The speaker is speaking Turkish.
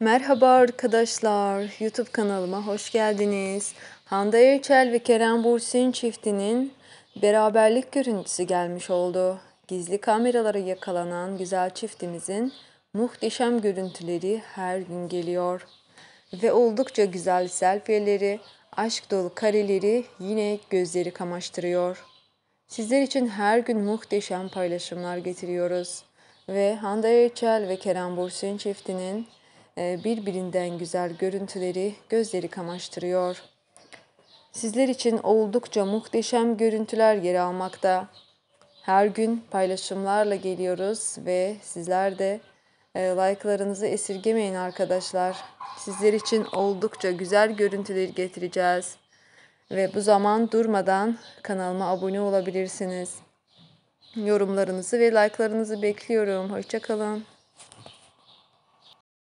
Merhaba arkadaşlar, YouTube kanalıma hoş geldiniz. Hande Erçel ve Kerem Bürsin çiftinin beraberlik görüntüsü gelmiş oldu. Gizli kameralara yakalanan güzel çiftimizin muhteşem görüntüleri her gün geliyor. Ve oldukça güzel selfie'leri, aşk dolu kareleri yine gözleri kamaştırıyor. Sizler için her gün muhteşem paylaşımlar getiriyoruz. Ve Hande Erçel ve Kerem Bürsin çiftinin birbirinden güzel görüntüleri gözleri kamaştırıyor. Sizler için oldukça muhteşem görüntüler yer almakta. Her gün paylaşımlarla geliyoruz ve sizler de e, like'larınızı esirgemeyin arkadaşlar. Sizler için oldukça güzel görüntüleri getireceğiz. Ve bu zaman durmadan kanalıma abone olabilirsiniz. Yorumlarınızı ve like'larınızı bekliyorum. Hoşçakalın.